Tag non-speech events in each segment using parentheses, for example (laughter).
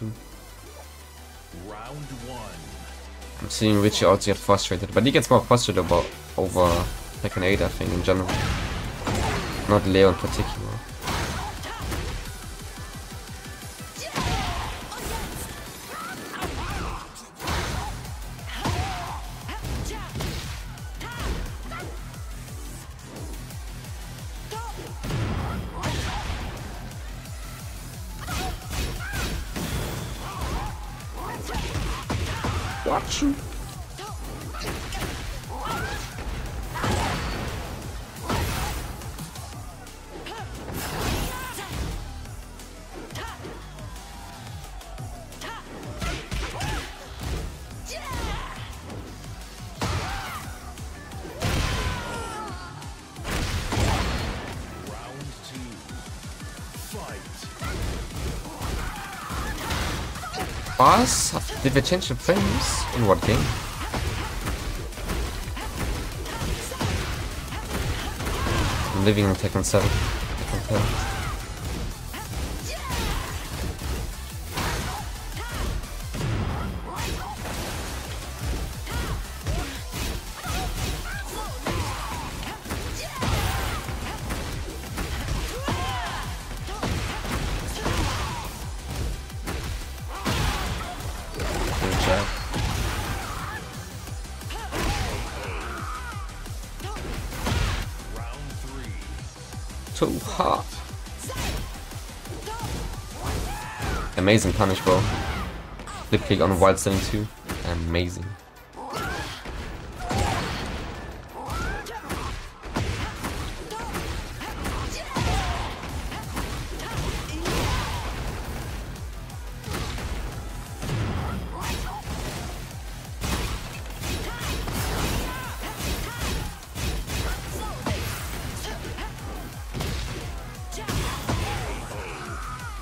too. Round one. I'm seeing Richie also get frustrated, but he gets more frustrated about over Tekken 8, I think, in general. Not Leo in particular. Watch you. Boss? Did they change the frames? In what game? Living in Tekken 7. Too hot. Amazing punish, bro. Flip kick on wild selling too. Amazing.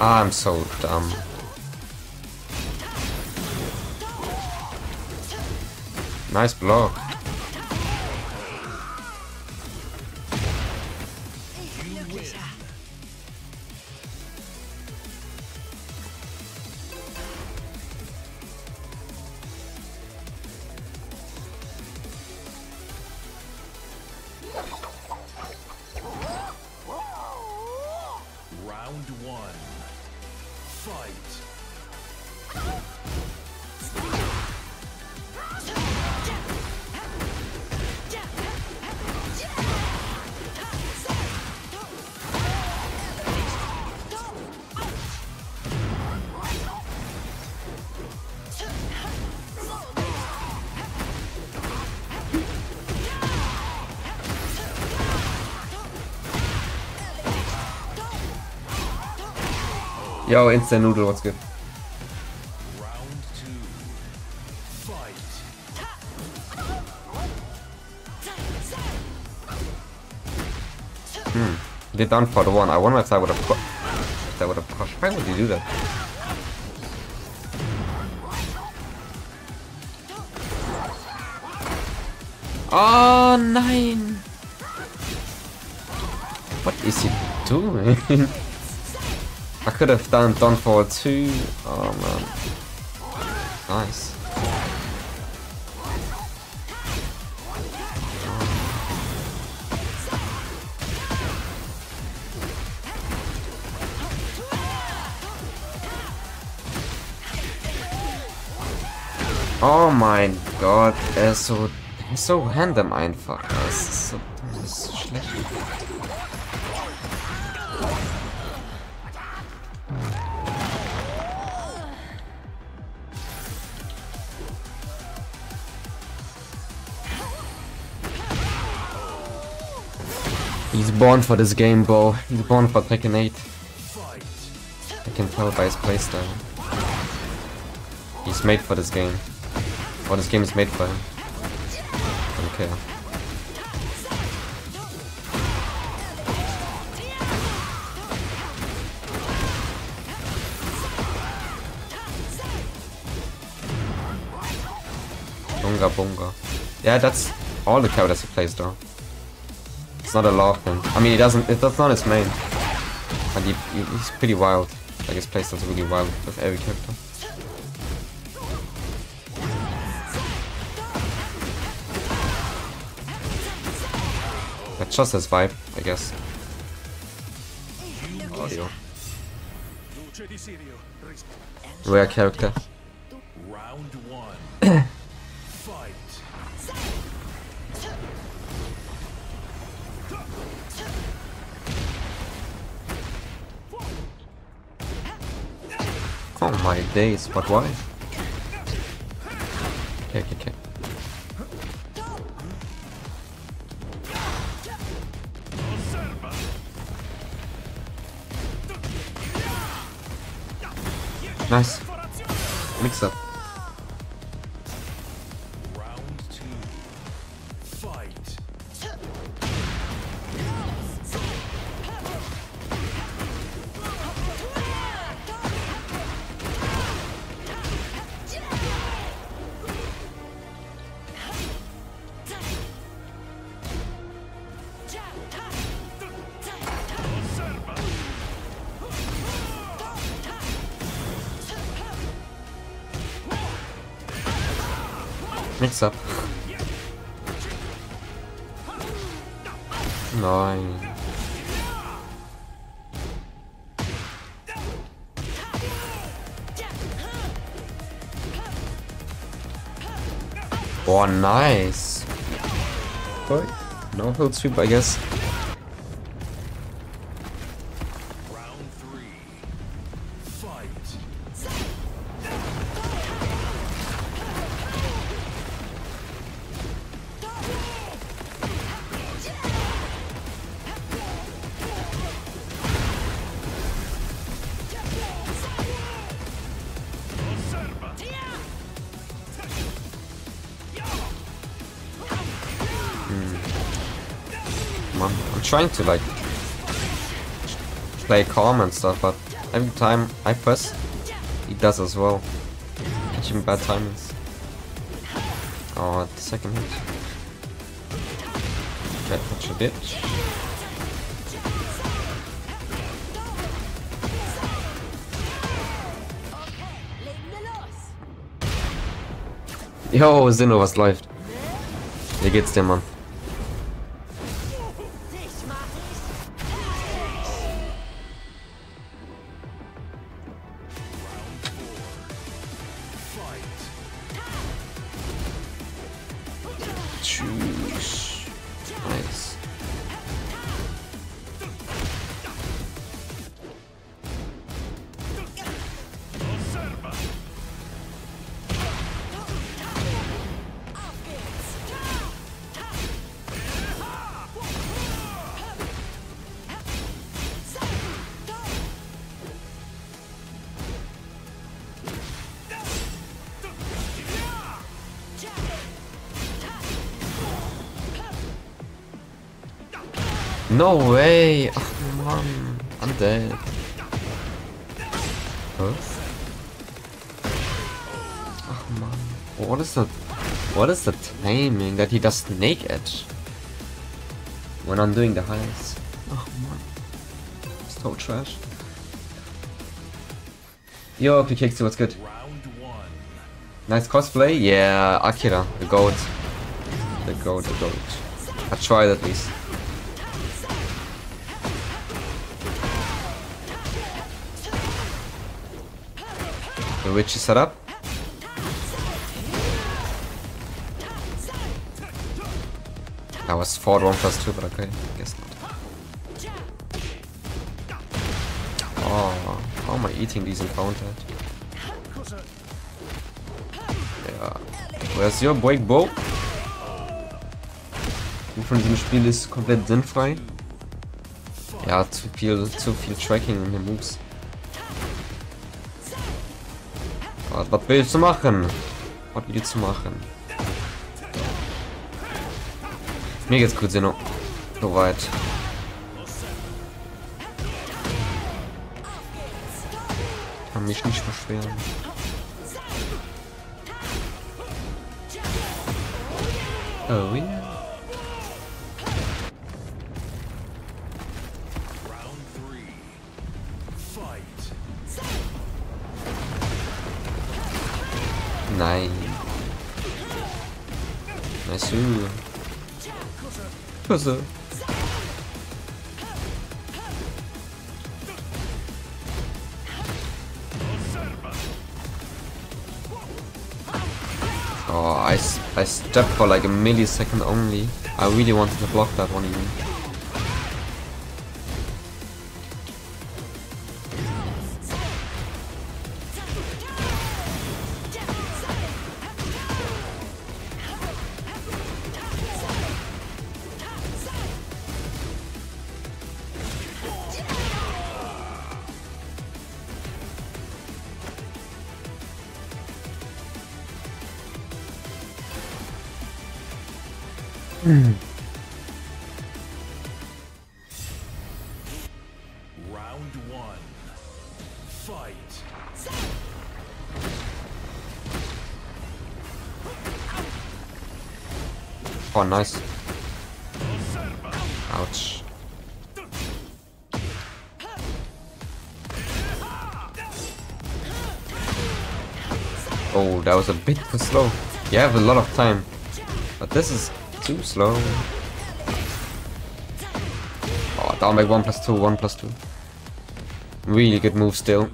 I'm so dumb. Nice block. Yo, instant noodle, what's good? Fight. They're done for the one. I wonder if that would have if that would have pushed. Why would you do that? Oh nein! What is he doing? (laughs) I could have done done for two. Oh man. Nice. Oh mein Gott, er ist so, so random einfach. Das ist so, das ist schlecht. He's born for this game, bro. He's born for Tekken 8. I can tell by his playstyle. He's made for this game. Or this game is made for him. Okay. Bunga Bunga. Yeah, that's all the characters he plays though. It's not a law thing. I mean, he doesn't. It, that's not his main. And he, he, he's pretty wild. Like his playstyle's really wild with every character. That's just his vibe, I guess. Audio. Rare character. Round one. (coughs) Fight. My days, but why? Okay, okay, okay. Nice. Mix up. Mix up. Nein. Boah, nice. No hill sweep, I guess. Trying to like play calm and stuff, but every time I press, he does as well. Catching bad timings. Oh, the second hit. Get what you did. Yo, Sinno, was läuft? Wie geht's dir? Tschüss. No way! Oh, man, I'm dead. Huh? Ach man, what is that? What is the timing that he does snake edge? When I'm doing the highs. Oh man. So trash. Yo, PKXT, what's good? Nice cosplay? Yeah, Akira, the goat. The goat, the goat. I tried at least. Witch is set up. I was 4 1 plus 2, but okay, I guess not. Oh, how am I eating these encountered? Ja. Where's your break, Bo? Und von diesem Spiel ist komplett sinnfrei. Ja, zu viel, zu viel Tracking in den Moves. Was, was willst du machen? Was willst du machen? Mir geht's gut, Sino. Soweit. Kann mich nicht beschweren. Oh yeah. Nein. Nice. Küsse. Oh, I, I stepped for like a millisecond only. I really wanted to block that one even. Round one. Fight. Oh, nice. Ouch. Oh, that was a bit too slow. You have a lot of time. But this is too slow. Oh, down by 1 plus 2, 1 plus 2. Really good move still.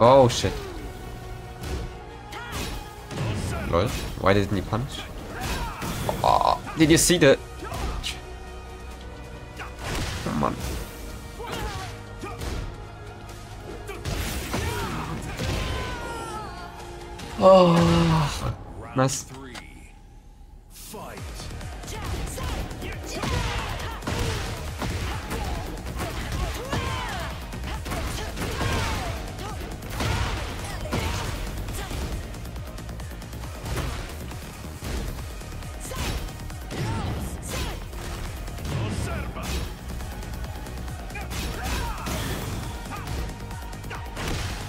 Oh shit. Lol. Why didn't he punch? Oh, did you see the... Come on. Oh, nice.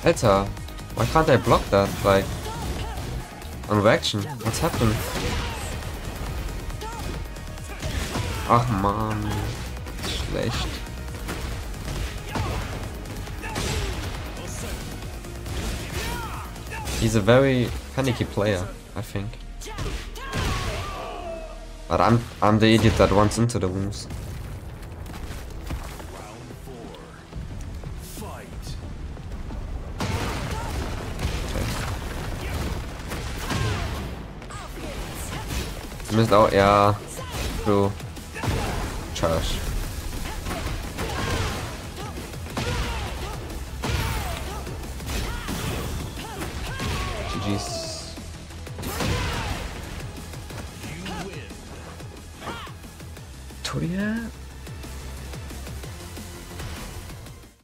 Alter, why can't I block that? Like, on reaction. What's happened? Ach man, schlecht. He's a very panicky player, I think. But I'm I'm the idiot that runs into the wounds. Zumindest auch, ja. So. Trash. GG's. You win. Toya?